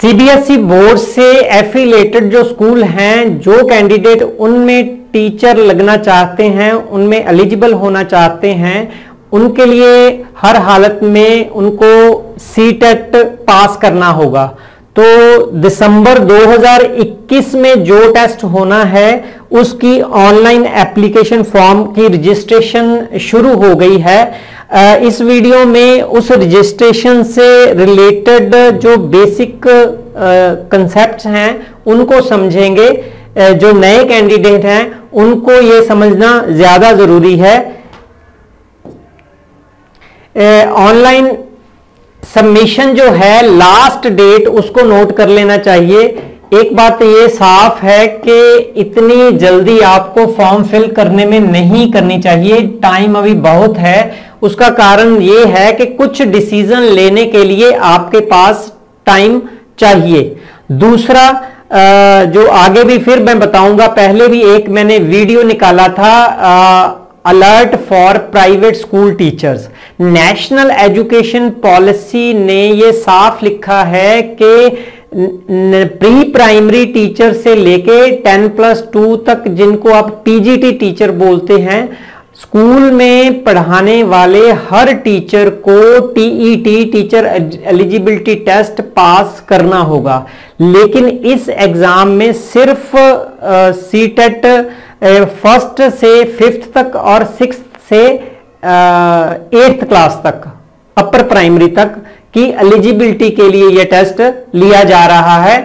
CBSE board से affiliated जो school हैं, जो कैंडिडेट उनमें टीचर लगना चाहते हैं, उनमें एलिजिबल होना चाहते हैं, उनके लिए हर हालत में उनको सी टेट पास करना होगा। तो दिसंबर 2021 में जो टेस्ट होना है, उसकी ऑनलाइन एप्लीकेशन फॉर्म की रजिस्ट्रेशन शुरू हो गई है। इस वीडियो में उस रजिस्ट्रेशन से रिलेटेड जो बेसिक कंसेप्ट हैं, उनको समझेंगे। जो नए कैंडिडेट हैं, उनको ये समझना ज़्यादा ज़रूरी है। ऑनलाइन सबमिशन जो है लास्ट डेट उसको नोट कर लेना चाहिए। एक बात ये साफ़ है कि इतनी जल्दी आपको फॉर्म फिल करने में नहीं करनी चाहिए। टाइम अभी बहुत है। उसका कारण ये है कि कुछ डिसीज़न लेने के लिए आपके पास टाइम चाहिए। दूसरा जो आगे भी फिर मैं बताऊँगा, पहले भी एक मैंने वीडियो निकाला था alert for private school teachers national education policy ने ये साफ़ लिखा है कि प्री प्राइमरी टीचर से लेके 10 प्लस टू तक जिनको आप पीजीटी टीचर बोलते हैं स्कूल में पढ़ाने वाले हर टीचर को TET teacher eligibility test pass करना होगा। लेकिन इस एग्ज़ाम में सिर्फ़ सी टेट फ़र्स्ट से फिफ्थ तक और सिक्स से एट्थ क्लास तक अपर प्राइमरी तक की एलिजिबिलिटी के लिए यह टेस्ट लिया जा रहा है।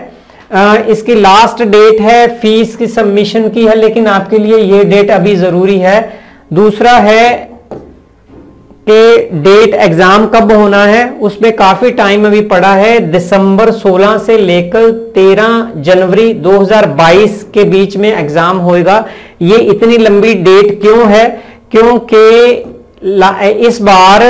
इसकी लास्ट डेट है फ़ीस की सबमिशन की है, लेकिन आपके लिए यह डेट अभी ज़रूरी है। दूसरा है कि डेट एग्ज़ाम कब होना है, उसमें काफ़ी टाइम अभी पड़ा है, दिसंबर 16 से लेकर 13 जनवरी 2022 के बीच में एग्ज़ाम होएगा। ये इतनी लंबी डेट क्यों है? क्योंकि इस बार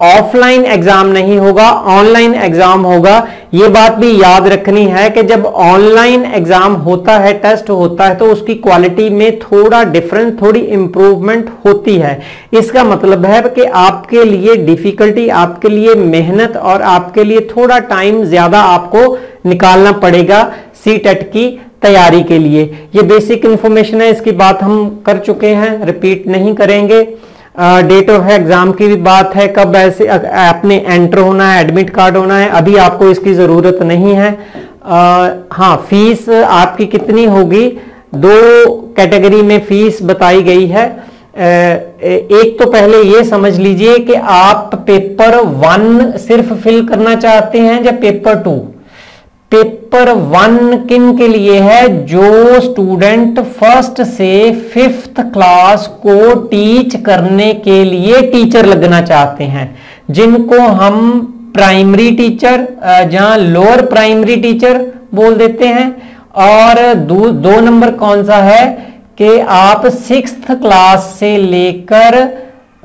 ऑफलाइन एग्ज़ाम नहीं होगा, ऑनलाइन एग्ज़ाम होगा। यह बात भी याद रखनी है कि जब ऑनलाइन एग्ज़ाम होता है, टेस्ट होता है तो उसकी क्वालिटी में थोड़ा डिफरेंस थोड़ी इंप्रूवमेंट होती है। इसका मतलब है कि आपके लिए डिफिकल्टी आपके लिए मेहनत और आपके लिए थोड़ा टाइम ज़्यादा आपको निकालना पड़ेगा सी टेट की तैयारी के लिए। ये बेसिक इंफॉर्मेशन है, इसकी बात हम कर चुके हैं रिपीट नहीं करेंगे। डेट ऑफ़ एग्ज़ाम की भी बात है कब ऐसे आपने एंटर होना है एडमिट कार्ड होना है अभी आपको इसकी ज़रूरत नहीं है। आ, हाँ फ़ीस आपकी कितनी होगी दो कैटेगरी में फ़ीस बताई गई है। एक तो पहले ये समझ लीजिए कि आप पेपर वन सिर्फ़ फिल करना चाहते हैं या पेपर टू पेपर वन किन के लिए है? जो स्टूडेंट फ़र्स्ट से फिफ्थ क्लास को टीच करने के लिए टीचर लगना चाहते हैं। जिनको हम प्राइमरी टीचर जहाँ लोअर प्राइमरी टीचर बोल देते हैं। और दो, दो नंबर कौन सा है? कि आप सिक्स क्लास से लेकर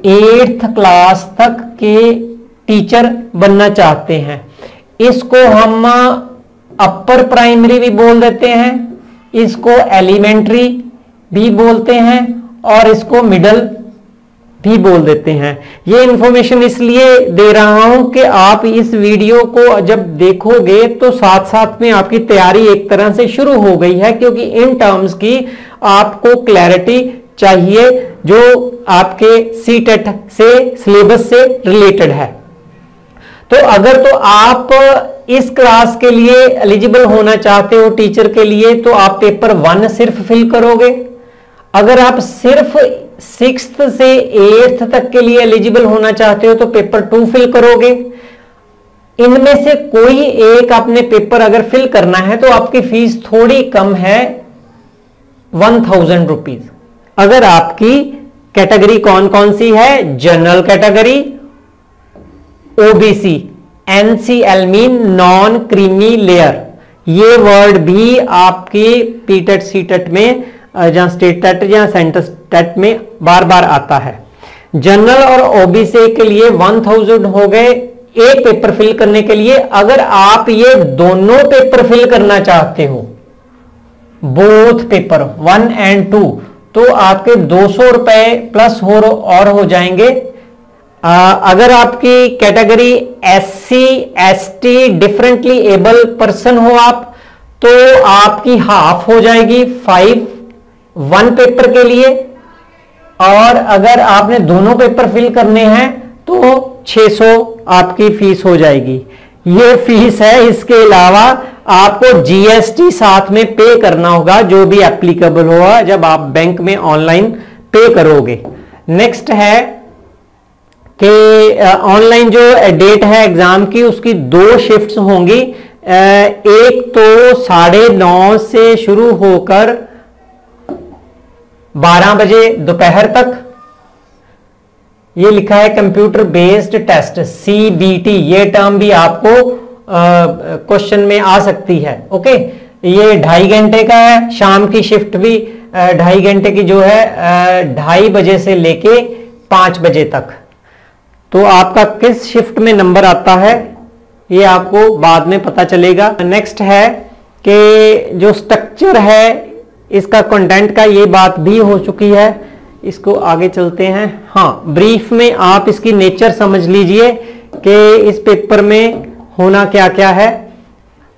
एट्थ क्लास तक के टीचर बनना चाहते हैं। इसको हम अपर प्राइमरी भी बोल देते हैं, इसको एलिमेंट्री भी बोलते हैं और इसको मिडल भी बोल देते हैं। ये इंफॉर्मेशन इसलिए दे रहा हूँ कि आप इस वीडियो को जब देखोगे तो साथ साथ में आपकी तैयारी एक तरह से शुरू हो गई है, क्योंकि इन टर्म्स की आपको क्लैरिटी चाहिए, जो आपके सी टेट से सिलेबस से रिलेटेड है। तो अगर तो आप इस क्लास के लिए एलिजिबल होना चाहते हो टीचर के लिए तो आप पेपर वन सिर्फ़ फिल करोगे। अगर आप सिर्फ़ सिक्स से एट्थ तक के लिए एलिजिबल होना चाहते हो तो पेपर टू फिल करोगे। इनमें से कोई एक आपने पेपर अगर फिल करना है तो आपकी फ़ीस थोड़ी कम है, वन थाउज़ेंड रुपीज़। अगर आपकी कैटेगरी कौन कौन सी है? General category, OBC. NCL mean non creamy layer ये वर्ड भी आपके पीटेट सीटेट में जहाँ स्टेट टेट या सेंटर टेट में बार बार आता है। जनरल और ओबीसी के लिए 1000 हो गए एक पेपर फिल करने के लिए। अगर आप ये दोनों पेपर फिल करना चाहते हो both paper one and two तो आपके दो सौ रुपए प्लस हो, और हो जाएँगे अगर आपकी category S C S T differently able person हो आप तो आपकी हाफ़ हो जाएगी फाइव वन पेपर के लिए। और अगर आपने दोनों पेपर फिल करने हैं तो 600 आपकी फ़ीस हो जाएगी। ये फ़ीस है, इसके अलावा आपको जीएसटी साथ में पे करना होगा, जो भी एप्लीकेबल होगा, जब आप बैंक में ऑनलाइन पे करोगे। नेक्स्ट है कि ऑनलाइन जो डेट है एग्ज़ाम की, उसकी दो शिफ्ट्स होंगी। एक तो साढ़े नौ से शुरू होकर 12 बजे दोपहर तक। ये लिखा है कंप्यूटर बेस्ड टेस्ट सीबीटी ये टर्म भी आपको क्वेश्चन में आ सकती है ओके ये ढाई घंटे का है, शाम की शिफ्ट भी ढाई घंटे की जो है ढाई बजे से लेके पाँच बजे तक। तो आपका किस शिफ्ट में नंबर आता है, ये आपको बाद में पता चलेगा। नेक्स्ट है कि जो स्ट्रक्चर है, इसका कंटेंट का ये बात भी हो चुकी है। इसको आगे चलते हैं। हाँ ब्रीफ में आप इसकी नेचर समझ लीजिए कि इस पेपर में होना क्या क्या है।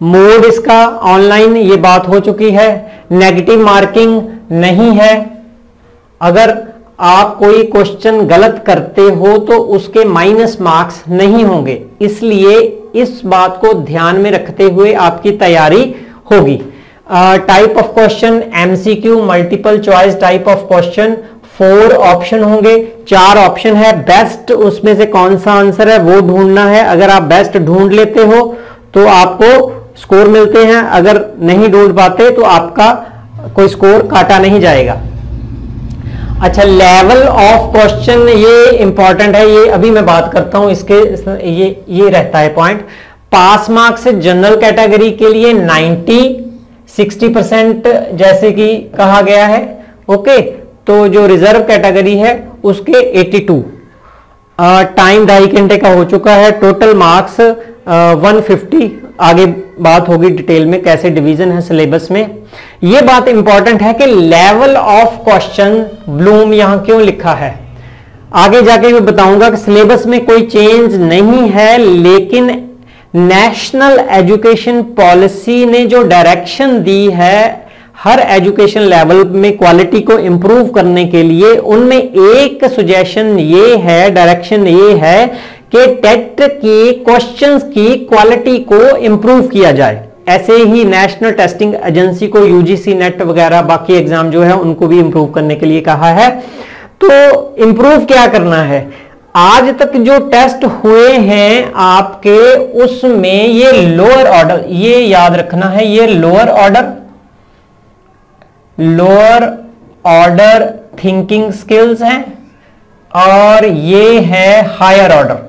मोड इसका ऑनलाइन ये बात हो चुकी है। नेगेटिव मार्किंग नहीं है। अगर आप कोई क्वेश्चन गलत करते हो तो उसके माइनस मार्क्स नहीं होंगे। इसलिए इस बात को ध्यान में रखते हुए आपकी तैयारी होगी। Type of question MCQ multiple choice type of question four option होंगे। चार ऑप्शन है बेस्ट उसमें से कौन सा आंसर है वो ढूंढना है। अगर आप बेस्ट ढूंढ लेते हो तो आपको स्कोर मिलते हैं। अगर नहीं ढूंढ पाते तो आपका कोई स्कोर काटा नहीं जाएगा। अच्छा लेवल ऑफ़ क्वेश्चन ये इंपॉर्टेंट है, ये अभी मैं बात करता हूँ, इसके ये ये रहता है point pass marks general category के लिए 90 60 परसेंट जैसे कि कहा गया है ओके तो जो रिज़र्व कैटेगरी है, उसके 82 टाइम ढाई घंटे का हो चुका है टोटल मार्क्स 150 आगे बात होगी डिटेल में कैसे डिवीज़न है सिलेबस में। यह बात इंपॉर्टेंट है कि लेवल ऑफ़ क्वेश्चन ब्लूम यहाँ क्यों लिखा है। आगे जाके मैं बताऊँगा कि सिलेबस में कोई चेंज नहीं है, लेकिन नेशनल एजुकेशन पॉलिसी ने जो डायरेक्शन दी है, हर एजुकेशन लेवल में क्वालिटी को इंप्रूव करने के लिए, उनमें एक सुजेशन ये है डायरेक्शन ये है कि टेट की क्वेश्चंस की क्वालिटी को इंप्रूव किया जाए। ऐसे ही नेशनल टेस्टिंग एजेंसी को यूजीसी नेट वगैरह बाकी एग्ज़ाम जो है उनको भी इंप्रूव करने के लिए कहा है। तो इंप्रूव क्या करना है? आज तक जो टेस्ट हुए हैं आपके, उसमें ये लोअर ऑर्डर ये याद रखना है, ये lower order lower order thinking skills हैं और ये है higher order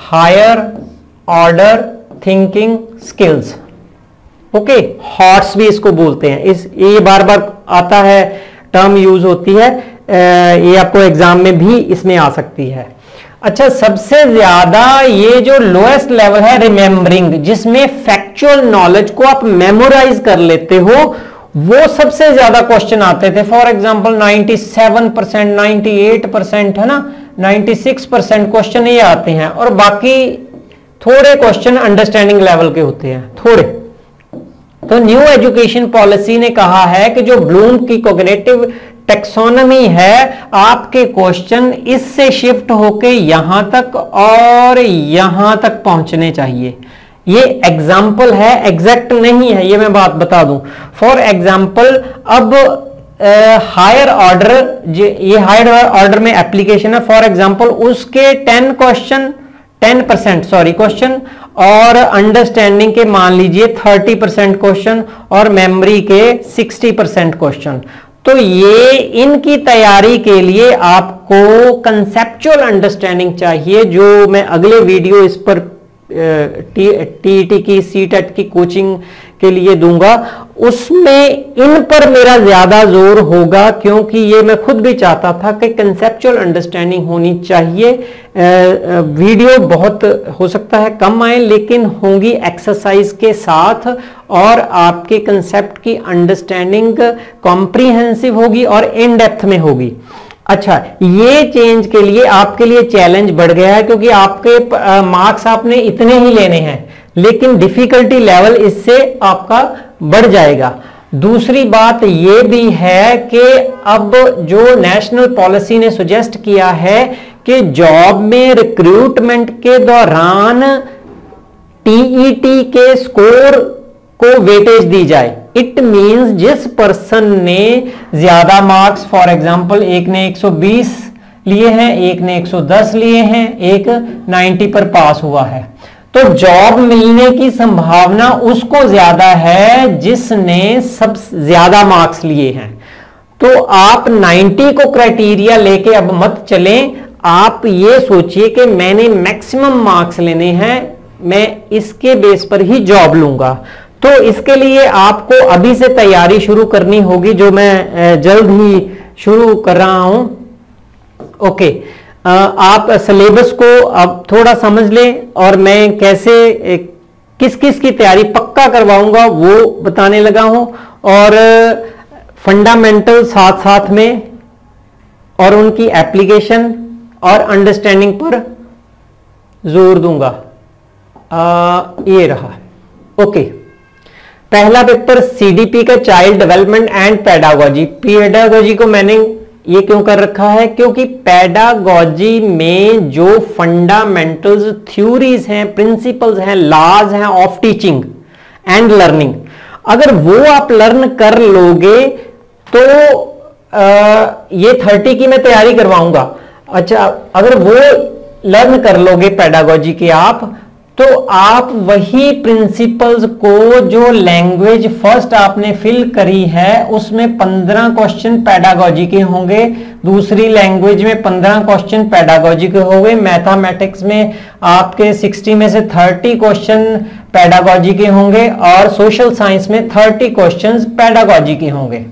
higher order thinking skills okay HOTS भी इसको बोलते हैं। इस, ये बार बार आता है टर्म यूज़ होती है ये आपको एग्ज़ाम में भी इसमें आ सकती है। अच्छा सबसे ज़्यादा ये जो लोएस्ट लेवल है रिमेंबरिंग जिसमें फैक्चुअल नॉलेज को आप मेमोराइज कर लेते हो, वो सबसे ज़्यादा क्वेश्चन आते थे। फॉर एग्ज़ाम्पल 97 परसेंट नाइनटी है ना? 96 परसेंट क्वेश्चन ये आते हैं और बाकी थोड़े क्वेश्चन अंडरस्टैंडिंग लेवल के होते हैं, थोड़े। तो न्यू एजुकेशन पॉलिसी ने कहा है कि जो ब्लूम की कोग्नेटिव टेक्सोनमी है, आपके क्वेश्चन इससे शिफ्ट होके यहाँ तक और यहाँ तक पहुँचने चाहिए। ये एग्ज़ाम्पल है एग्जैक्ट नहीं है, ये मैं बात बता दूँ। फॉर एग्ज़ाम्पल अब हायर ऑर्डर ये हायर ऑर्डर में एप्लीकेशन है। फॉर एग्ज़ाम्पल उसके ten question ten percent sorry question और अंडरस्टैंडिंग के मान लीजिए थर्टी परसेंट क्वेश्चन और मेमोरी के सिक्सटी परसेंट क्वेश्चन तो ये इनकी तैयारी के लिए आपको कंसेप्चुअल अंडरस्टैंडिंग चाहिए, जो मैं अगले वीडियो इस पर टी टी की सी टेट की कोचिंग के लिए दूँगा, उसमें इन पर मेरा ज़्यादा ज़ोर होगा क्योंकि ये मैं खुद भी चाहता था कि कंसेप्चुअल अंडरस्टैंडिंग होनी चाहिए। वीडियो बहुत हो सकता है कम आए, लेकिन होंगी एक्सरसाइज के साथ और आपके कंसेप्ट की अंडरस्टैंडिंग कॉम्प्रीहेंसिव होगी और इन डेप्थ में होगी। अच्छा ये चेंज के लिए आपके लिए चैलेंज बढ़ गया है क्योंकि आपके मार्क्स आपने इतने ही लेने हैं। लेकिन डिफिकल्टी लेवल इससे आपका बढ़ जाएगा। दूसरी बात यह भी है कि अब जो नेशनल पॉलिसी ने सुजेस्ट किया है कि जॉब में रिक्रूटमेंट के दौरान टीईटी e के स्कोर को वेटेज दी जाए। इट मींस जिस पर्सन ने ज़्यादा मार्क्स फॉर एग्जांपल एक ने 120 लिए हैं, एक ने 110 लिए हैं, एक 90 पर पास हुआ है। तो जॉब मिलने की संभावना उसको ज़्यादा है जिसने सब ज़्यादा मार्क्स लिए हैं। तो आप 90 को क्राइटेरिया लेके अब मत चलें। आप ये सोचिए कि मैंने मैक्सिमम मार्क्स लेने हैं, मैं इसके बेस पर ही जॉब लूँगा। तो इसके लिए आपको अभी से तैयारी शुरू करनी होगी, जो मैं जल्द ही शुरू कर रहा हूँ। ओके आप सिलेबस को अब थोड़ा समझ लें और मैं कैसे किस किस की तैयारी पक्का करवाऊँगा वो बताने लगा हूँ। और फंडामेंटल साथ साथ में और उनकी एप्लीकेशन और अंडरस्टैंडिंग पर ज़ोर दूँगा। आ, ये रहा। ओके। पहला पेपर सीडीपी का child development and pedagogy pedagogy को मैंने ये क्यों कर रखा है? क्योंकि पैडागोजी में जो फंडामेंटल्स थ्योरीज हैं प्रिंसिपल्स हैं लॉज हैं ऑफ़ टीचिंग एंड लर्निंग अगर वो आप लर्न कर लोगे तो आ, ये थर्टी की मैं तैयारी करवाऊँगा। अच्छा अगर वो लर्न कर लोगे पैडागोजी के आप तो आप वही प्रिंसिपल्स को जो लैंग्वेज फ़र्स्ट आपने फिल करी है, उसमें पंद्रह क्वेश्चन पैडागोजी के होंगे। दूसरी लैंग्वेज में पंद्रह क्वेश्चन पैडागोजी के होंगे। मैथमेटिक्स में आपके सिक्सटी में से थर्टी क्वेश्चन पैडागोजी के होंगे और सोशल साइंस में थर्टी क्वेश्चन पैडागोजी के होंगे।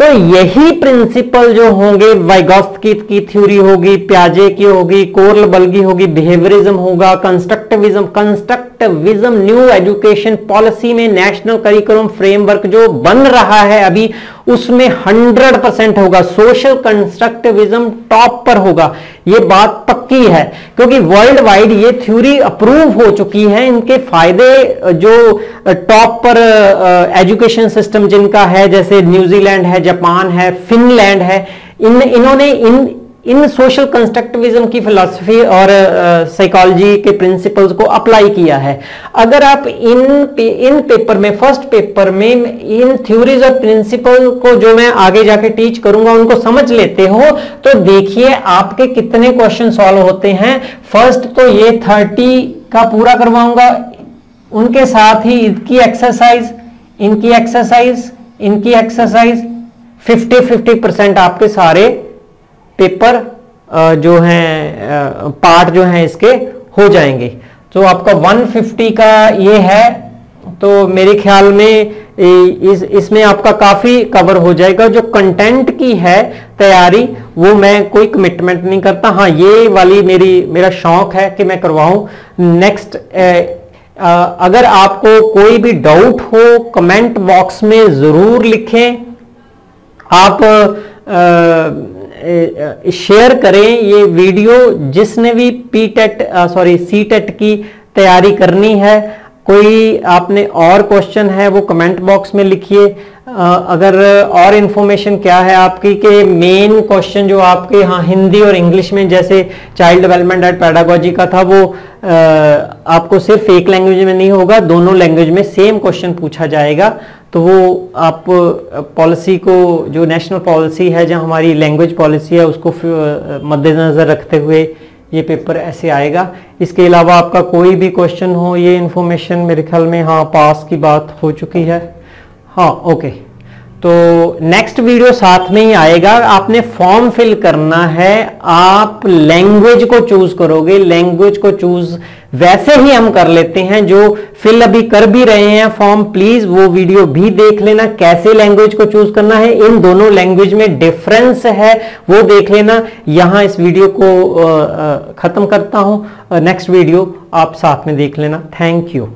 तो यही प्रिंसिपल जो होंगे वाइगोस्की की थ्योरी होगी प्याजे की होगी कोरल बल्गी होगी बिहेवियरिज्म होगा constructivism constructivism new education policy में नेशनल करिकुलम फ्रेमवर्क जो बन रहा है अभी, उसमें 100 परसेंट होगा। सोशल कंस्ट्रक्टिविज्म टॉप पर होगा। ये बात पक्की है, क्योंकि वर्ल्ड वाइड ये थ्योरी अप्रूव हो चुकी है। इनके फ़ायदे, जो टॉप पर एजुकेशन सिस्टम जिनका है, जैसे न्यूजीलैंड है जापान है फिनलैंड है, इन, इन्होंने इन इन सोशल कंस्ट्रक्टिविज्म की फिलॉसफी और साइकोलॉजी uh, के प्रिंसिपल्स को अप्लाई किया है। अगर आप इन इन पेपर में फ़र्स्ट पेपर में इन थ्योरीज और प्रिंसिपल को जो मैं आगे जाके टीच करूँगा उनको समझ लेते हो तो देखिए आपके कितने क्वेश्चन सॉल्व होते हैं। फ़र्स्ट तो ये थर्टी का पूरा करवाऊँगा। उनके साथ ही इनकी एक्सरसाइज इनकी एक्सरसाइज इनकी एक्सरसाइज 50 50 परसेंट आपके सारे पेपर जो हैं पार्ट जो हैं इसके हो जाएँगे। तो आपका 150 का ये है तो मेरे ख्याल में इस इसमें आपका काफ़ी कवर हो जाएगा। जो कंटेंट की है तैयारी वो मैं कोई कमिटमेंट नहीं करता। हाँ ये वाली मेरी मेरा शौक है कि मैं करवाऊं। नेक्स्ट अगर आपको कोई भी डाउट हो कमेंट बॉक्स में ज़रूर लिखें। आप आ, शेयर करें ये वीडियो जिसने भी P TET sorry C TET की तैयारी करनी है। कोई आपने और क्वेश्चन है वो कमेंट बॉक्स में लिखिए। अगर और इन्फॉर्मेशन क्या है आपकी कि मेन क्वेश्चन जो आपके यहाँ हिंदी और इंग्लिश में जैसे चाइल्ड डेवलपमेंट एंड पैडागोजी का था वो आ, आपको सिर्फ़ एक लैंग्वेज में नहीं होगा दोनों लैंग्वेज में सेम क्वेश्चन पूछा जाएगा। तो वो आप पॉलिसी को, जो नेशनल पॉलिसी है, जहाँ हमारी लैंग्वेज पॉलिसी है, उसको मद्देनज़र रखते हुए ये पेपर ऐसे आएगा। इसके अलावा आपका कोई भी क्वेश्चन हो, ये इन्फॉर्मेशन मेरे ख्याल में हाँ पास की बात हो चुकी है। हाँ ओके तो नेक्स्ट वीडियो साथ में ही आएगा। आपने फॉर्म फिल करना है। आप लैंग्वेज को चूज़ करोगे। लैंग्वेज को चूज़ वैसे ही हम कर लेते हैं। जो फिल अभी कर भी रहे हैं फॉर्म प्लीज़ वो वीडियो भी देख लेना। कैसे लैंग्वेज को चूज़ करना है। इन दोनों लैंग्वेज में डिफरेंस है। वो देख लेना। यहाँ इस वीडियो को खत्म करता हूँ। नेक्स्ट वीडियो आप साथ में देख लेना। Thank you